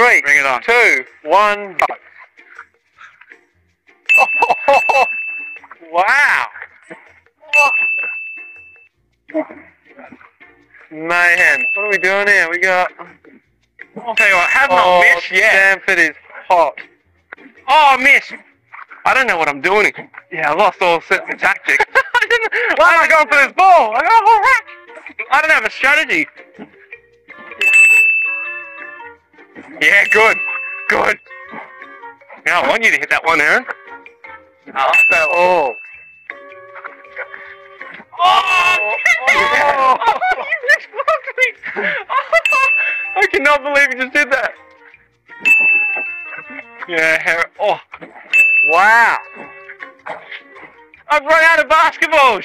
Three, Bring it on. two, one, go. Oh, wow. Mayhem. What are we doing here? We got. I'll tell you what, have oh, not missed yet. Stanford is hot. Oh, I missed. I don't know what I'm doing. Yeah, I lost all sense of tactics. I didn't, Why am I going for this ball? I got a whole rack. I don't have a strategy. Yeah, good. Good. Yeah, I want you to hit that one, Aaron. Oh, that Oh. Oh! Oh! oh you just me! I cannot believe you just did that. Yeah, Har- oh, Wow. I've run out of basketballs.